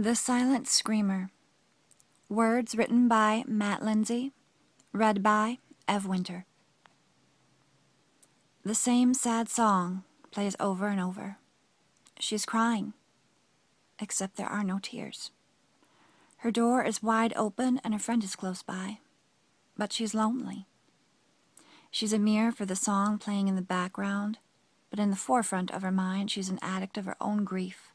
The Silent Screamer. Words written by Matt Lindsay. Read by Ev Winter. The same sad song plays over and over. She's crying, except there are no tears. Her door is wide open and her friend is close by, but she's lonely. She's a mirror for the song playing in the background, but in the forefront of her mind, she's an addict of her own grief.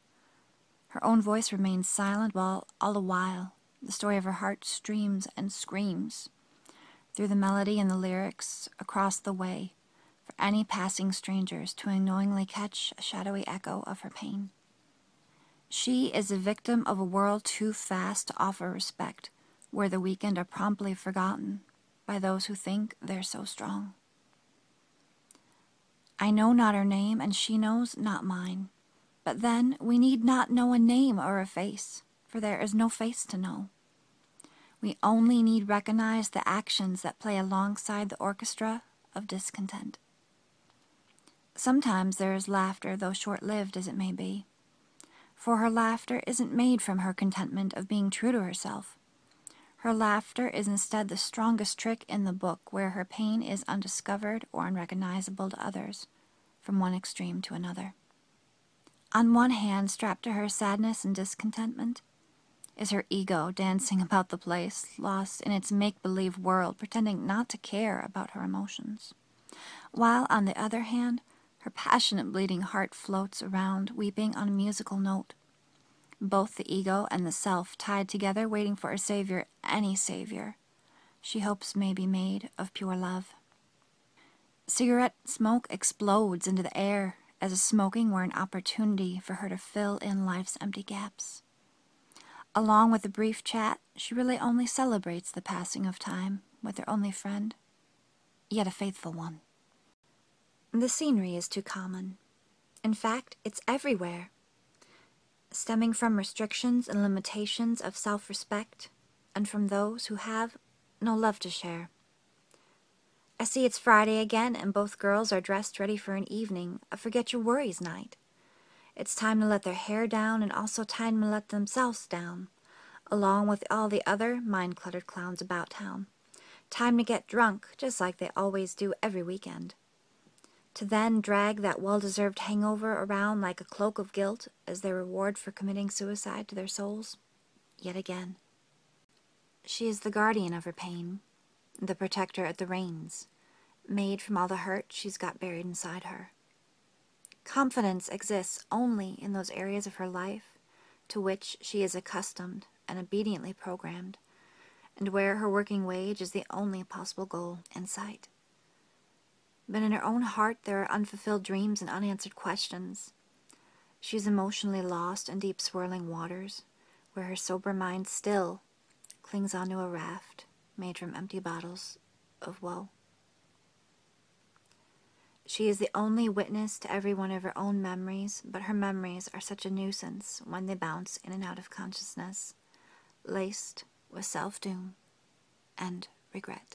Her own voice remains silent while, all the while, the story of her heart streams and screams through the melody and the lyrics across the way for any passing strangers to unknowingly catch a shadowy echo of her pain. She is a victim of a world too fast to offer respect, where the weakened are promptly forgotten by those who think they're so strong. I know not her name, and she knows not mine. But then we need not know a name or a face, for there is no face to know. We only need recognize the actions that play alongside the orchestra of discontent. Sometimes there is laughter, though short lived as it may be. For her laughter isn't made from her contentment of being true to herself. Her laughter is instead the strongest trick in the book where her pain is undiscovered or unrecognizable to others, from one extreme to another. On one hand, strapped to her sadness and discontentment, is her ego dancing about the place, lost in its make believe world, pretending not to care about her emotions. While, on the other hand, her passionate bleeding heart floats around, weeping on a musical note. Both the ego and the self tied together, waiting for a savior, any savior, she hopes may be made of pure love. Cigarette smoke explodes into the air as if smoking were an opportunity for her to fill in life's empty gaps. Along with a brief chat, she really only celebrates the passing of time with her only friend, yet a faithful one. The scenery is too common. In fact, it's everywhere. Stemming from restrictions and limitations of self respect, and from those who have no love to share. I see it's Friday again, and both girls are dressed ready for an evening, a forget your worries night. It's time to let their hair down, and also time to let themselves down, along with all the other mind cluttered clowns about town. Time to get drunk, just like they always do every weekend to then drag that well deserved hangover around like a cloak of guilt as their reward for committing suicide to their souls? Yet again. She is the guardian of her pain, the protector at the reins, made from all the hurt she's got buried inside her. Confidence exists only in those areas of her life to which she is accustomed and obediently programmed, and where her working wage is the only possible goal in sight. But in her own heart there are unfulfilled dreams and unanswered questions. She is emotionally lost in deep swirling waters, where her sober mind still clings onto a raft made from empty bottles of woe. She is the only witness to every one of her own memories, but her memories are such a nuisance when they bounce in and out of consciousness, laced with self doom and regret.